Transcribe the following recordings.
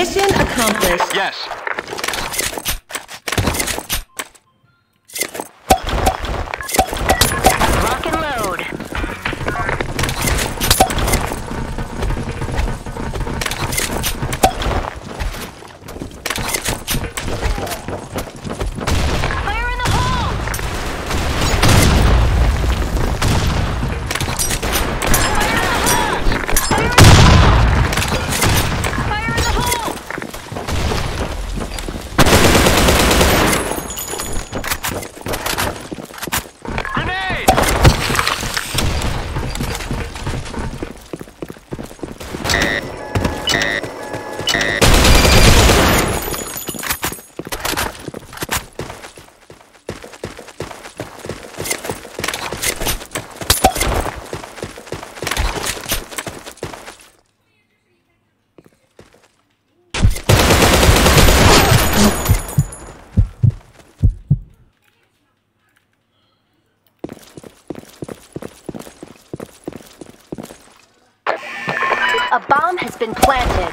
Mission accomplished. Yes. bomb has been planted.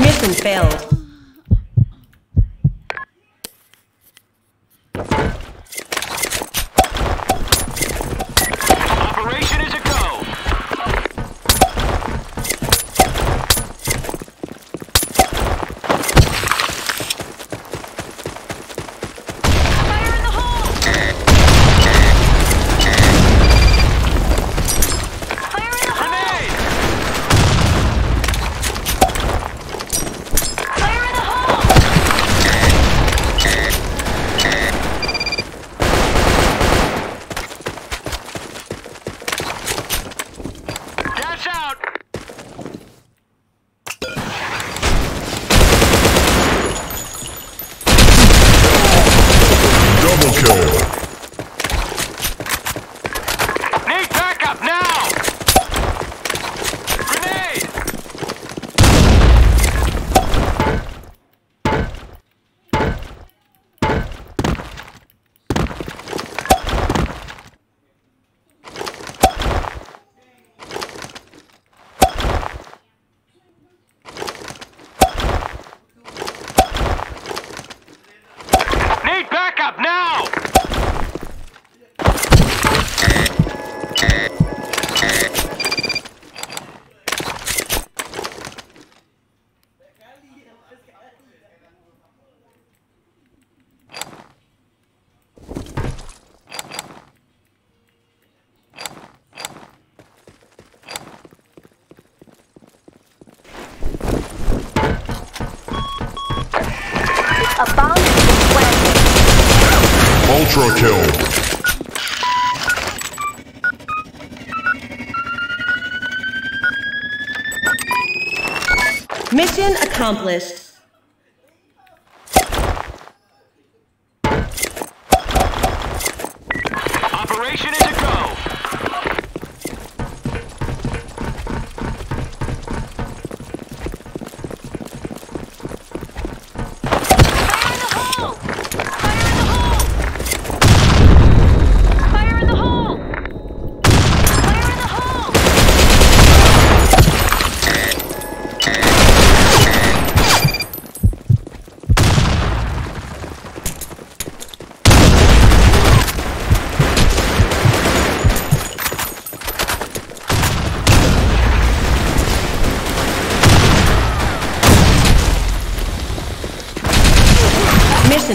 Mission failed. Ultra kill. Mission accomplished.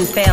Fail.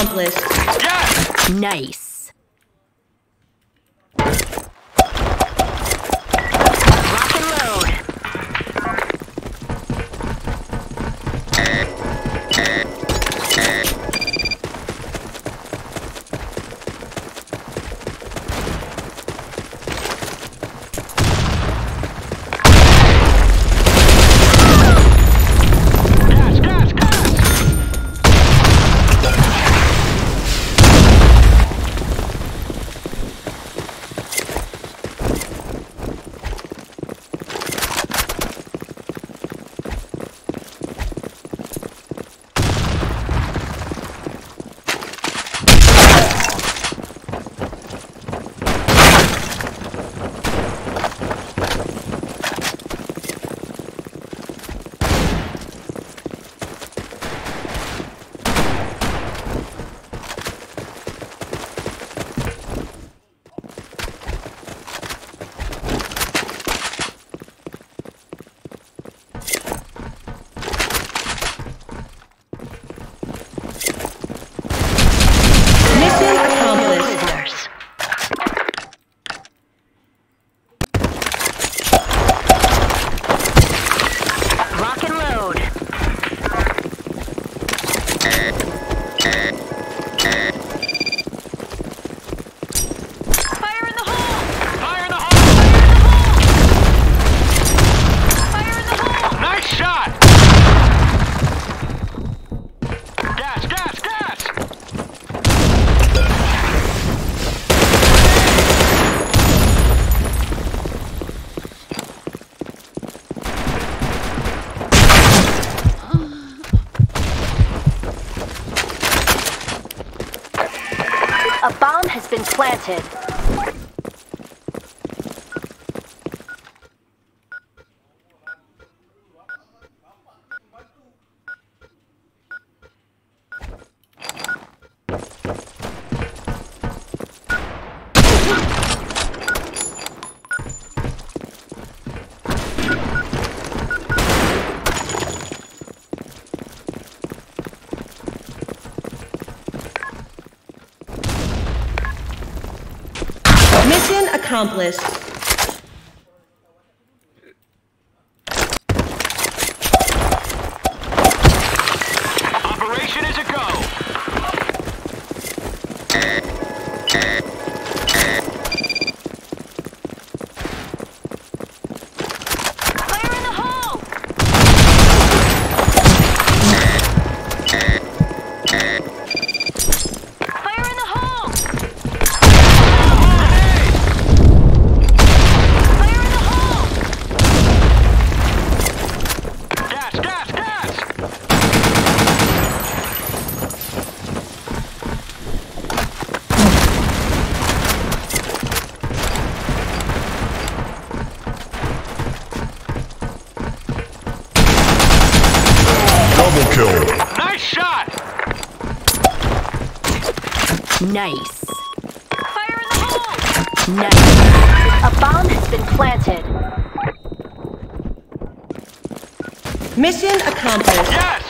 accomplished. Yes! Nice. accomplished. Nice. Fire in the hole! Nice. A bomb has been planted. Mission accomplished. Yes!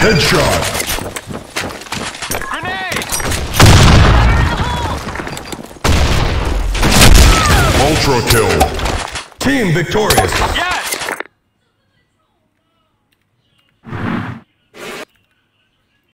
Headshot! Grenade! Ultra kill. Team victorious. Yeah!